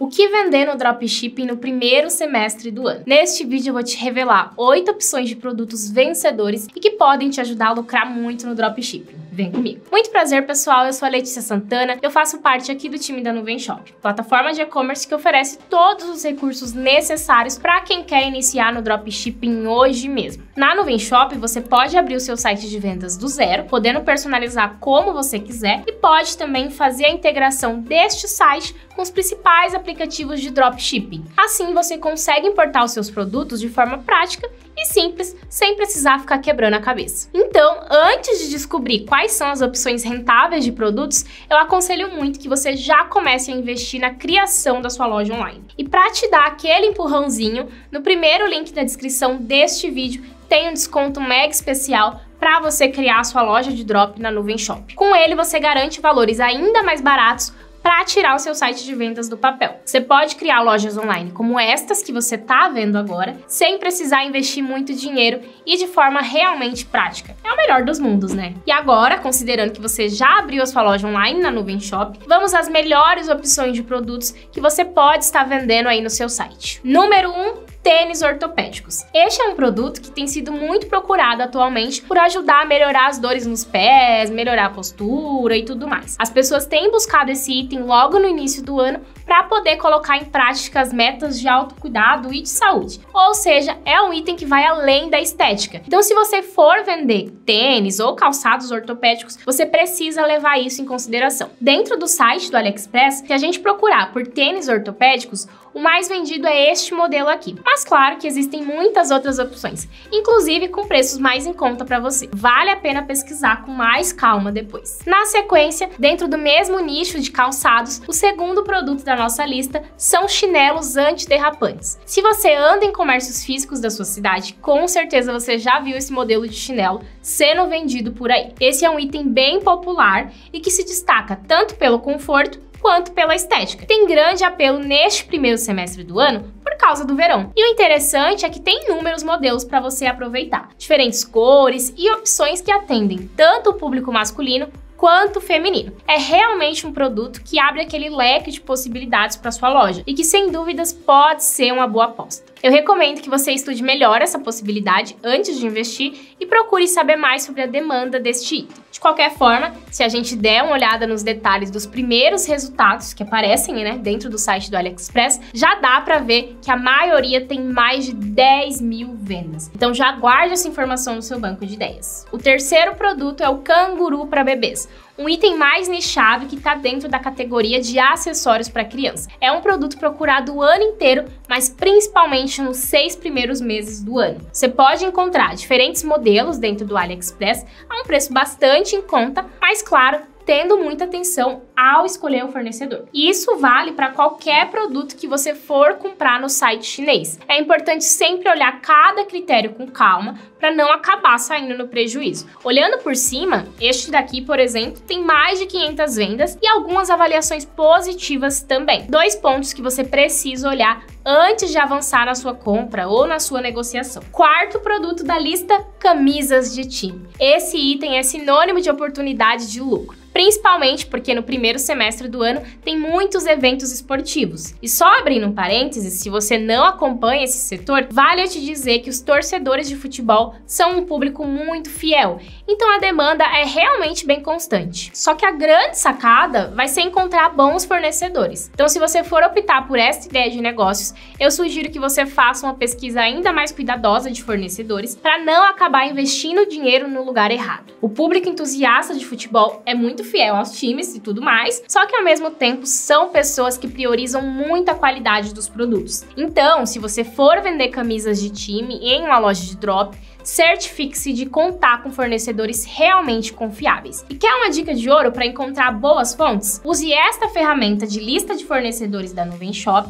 O que vender no dropshipping no primeiro semestre do ano? Neste vídeo eu vou te revelar oito opções de produtos vencedores e que podem te ajudar a lucrar muito no dropshipping. Vem comigo. Muito prazer, pessoal. Eu sou a Letícia Santana. Eu faço parte aqui do time da Nuvem Shop, plataforma de e-commerce que oferece todos os recursos necessários para quem quer iniciar no dropshipping hoje mesmo. Na Nuvem Shop, você pode abrir o seu site de vendas do zero, podendo personalizar como você quiser e pode também fazer a integração deste site com os principais aplicativos de dropshipping. Assim, você consegue importar os seus produtos de forma prática e simples, sem precisar ficar quebrando a cabeça. Então, antes de descobrir quais são as opções rentáveis de produtos, eu aconselho muito que você já comece a investir na criação da sua loja online. E para te dar aquele empurrãozinho, no primeiro link da descrição deste vídeo tem um desconto mega especial para você criar a sua loja de drop na Nuvem Shop. Com ele, você garante valores ainda mais baratos para tirar o seu site de vendas do papel. Você pode criar lojas online como estas que você está vendo agora, sem precisar investir muito dinheiro e de forma realmente prática. É o melhor dos mundos, né? E agora, considerando que você já abriu a sua loja online na Nuvem Shop, vamos às melhores opções de produtos que você pode estar vendendo aí no seu site. Número 1, um, tênis ortopédicos. Este é um produto que tem sido muito procurado atualmente por ajudar a melhorar as dores nos pés, melhorar a postura e tudo mais. As pessoas têm buscado esse item logo no início do ano para poder colocar em prática as metas de autocuidado e de saúde. Ou seja, é um item que vai além da estética. Então, se você for vender tênis ou calçados ortopédicos, você precisa levar isso em consideração. Dentro do site do AliExpress, se a gente procurar por tênis ortopédicos, o mais vendido é este modelo aqui. Mas claro que existem muitas outras opções, inclusive com preços mais em conta para você. Vale a pena pesquisar com mais calma depois. Na sequência, dentro do mesmo nicho de calçados, o segundo produto da nossa lista são chinelos antiderrapantes. Se você anda em comércios físicos da sua cidade, com certeza você já viu esse modelo de chinelo sendo vendido por aí. Esse é um item bem popular e que se destaca tanto pelo conforto quanto pela estética. Tem grande apelo neste primeiro semestre do ano por causa do verão. E o interessante é que tem inúmeros modelos para você aproveitar, diferentes cores e opções que atendem tanto o público masculino quanto feminino. É realmente um produto que abre aquele leque de possibilidades para sua loja e que sem dúvidas pode ser uma boa aposta. Eu recomendo que você estude melhor essa possibilidade antes de investir e procure saber mais sobre a demanda deste item. De qualquer forma, se a gente der uma olhada nos detalhes dos primeiros resultados que aparecem né, dentro do site do AliExpress, já dá para ver que a maioria tem mais de 10 mil vendas. Então já guarde essa informação no seu banco de ideias. O terceiro produto é o canguru para bebês um item mais nichado que está dentro da categoria de acessórios para criança. É um produto procurado o ano inteiro, mas principalmente nos seis primeiros meses do ano. Você pode encontrar diferentes modelos dentro do AliExpress a um preço bastante em conta, mas claro, tendo muita atenção ao escolher o fornecedor. E isso vale para qualquer produto que você for comprar no site chinês. É importante sempre olhar cada critério com calma para não acabar saindo no prejuízo. Olhando por cima, este daqui, por exemplo, tem mais de 500 vendas e algumas avaliações positivas também. Dois pontos que você precisa olhar antes de avançar na sua compra ou na sua negociação. Quarto produto da lista: camisas de time. Esse item é sinônimo de oportunidade de lucro principalmente porque no primeiro semestre do ano tem muitos eventos esportivos. E só abrindo um parênteses, se você não acompanha esse setor, vale eu te dizer que os torcedores de futebol são um público muito fiel, então a demanda é realmente bem constante. Só que a grande sacada vai ser encontrar bons fornecedores. Então, se você for optar por essa ideia de negócios, eu sugiro que você faça uma pesquisa ainda mais cuidadosa de fornecedores para não acabar investindo dinheiro no lugar errado. O público entusiasta de futebol é muito fiel aos times e tudo mais, só que ao mesmo tempo são pessoas que priorizam muito a qualidade dos produtos. Então, se você for vender camisas de time em uma loja de drop, certifique-se de contar com fornecedores realmente confiáveis. E quer uma dica de ouro para encontrar boas fontes? Use esta ferramenta de lista de fornecedores da Nuvem Shop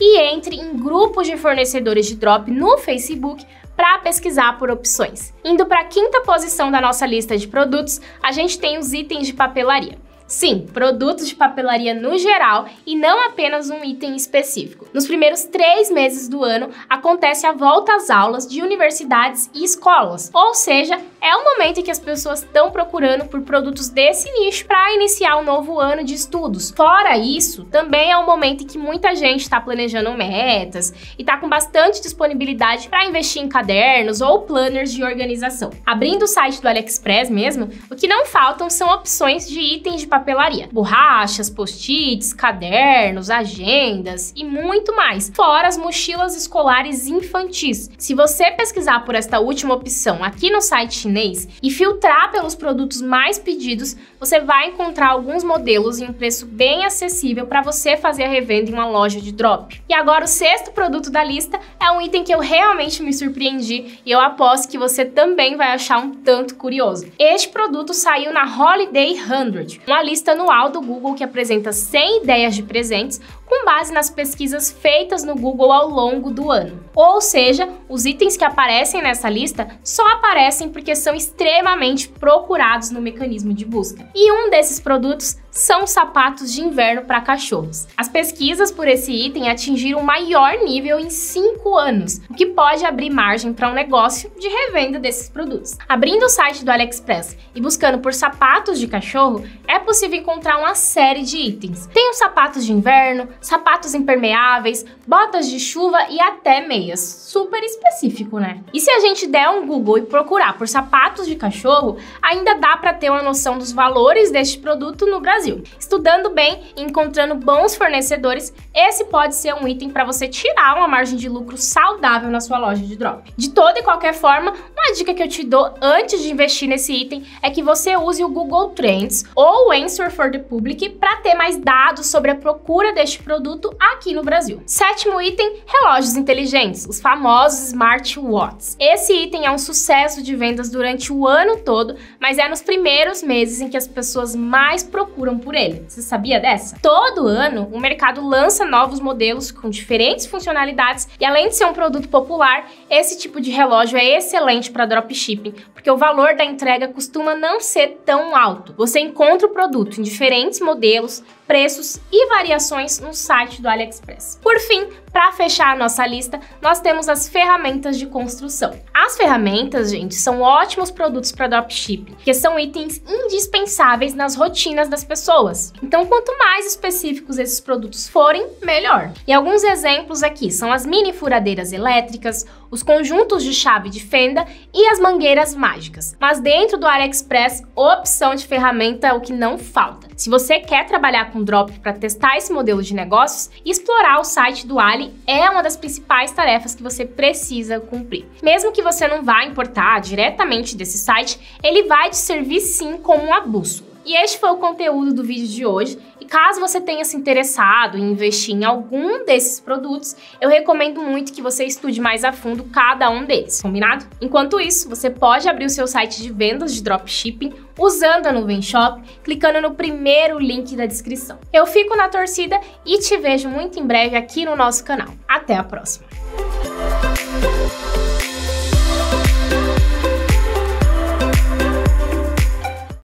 e entre em grupos de fornecedores de drop no Facebook para pesquisar por opções. Indo para a quinta posição da nossa lista de produtos, a gente tem os itens de papelaria. Sim, produtos de papelaria no geral e não apenas um item específico. Nos primeiros três meses do ano acontece a volta às aulas de universidades e escolas, ou seja, é o momento em que as pessoas estão procurando por produtos desse nicho para iniciar um novo ano de estudos. Fora isso, também é o momento em que muita gente está planejando metas e está com bastante disponibilidade para investir em cadernos ou planners de organização. Abrindo o site do AliExpress mesmo, o que não faltam são opções de itens de papelaria, borrachas, post-its, cadernos, agendas e muito mais, fora as mochilas escolares infantis. Se você pesquisar por esta última opção aqui no site chinês e filtrar pelos produtos mais pedidos, você vai encontrar alguns modelos em um preço bem acessível para você fazer a revenda em uma loja de drop. E agora o sexto produto da lista é um item que eu realmente me surpreendi e eu aposto que você também vai achar um tanto curioso. Este produto saiu na Holiday 100, uma lista anual do Google que apresenta 100 ideias de presentes com base nas pesquisas feitas no Google ao longo do ano. Ou seja, os itens que aparecem nessa lista só aparecem porque são extremamente procurados no mecanismo de busca. E um desses produtos são sapatos de inverno para cachorros. As pesquisas por esse item atingiram o maior nível em 5 anos, o que pode abrir margem para um negócio de revenda desses produtos. Abrindo o site do AliExpress e buscando por sapatos de cachorro, é possível encontrar uma série de itens. Tem os sapatos de inverno, sapatos impermeáveis, botas de chuva e até meias. Super específico, né? E se a gente der um Google e procurar por sapatos de cachorro, ainda dá para ter uma noção dos valores deste produto no Brasil Brasil. Estudando bem e encontrando bons fornecedores, esse pode ser um item para você tirar uma margem de lucro saudável na sua loja de drop. De toda e qualquer forma, uma dica que eu te dou antes de investir nesse item é que você use o Google Trends ou o Answer for the Public para ter mais dados sobre a procura deste produto aqui no Brasil. Sétimo item, relógios inteligentes, os famosos smartwatches. Esse item é um sucesso de vendas durante o ano todo, mas é nos primeiros meses em que as pessoas mais procuram por ele. Você sabia dessa? Todo ano, o mercado lança novos modelos com diferentes funcionalidades e além de ser um produto popular, esse tipo de relógio é excelente para dropshipping, porque o valor da entrega costuma não ser tão alto. Você encontra o produto em diferentes modelos, preços e variações no site do AliExpress. Por fim, para fechar a nossa lista, nós temos as ferramentas de construção. As ferramentas, gente, são ótimos produtos para dropshipping, que são itens indispensáveis nas rotinas das pessoas. Então, quanto mais específicos esses produtos forem, melhor. E alguns exemplos aqui são as mini furadeiras elétricas, os conjuntos de chave de fenda e as mangueiras mágicas. Mas dentro do AliExpress, opção de ferramenta é o que não falta. Se você quer trabalhar com drop para testar esse modelo de negócios, explorar o site do Ali é uma das principais tarefas que você precisa cumprir. Mesmo que você não vá importar diretamente desse site, ele vai te servir sim como uma bússola. E este foi o conteúdo do vídeo de hoje. Caso você tenha se interessado em investir em algum desses produtos, eu recomendo muito que você estude mais a fundo cada um deles, combinado? Enquanto isso, você pode abrir o seu site de vendas de dropshipping usando a Nuvem Shop, clicando no primeiro link da descrição. Eu fico na torcida e te vejo muito em breve aqui no nosso canal. Até a próxima!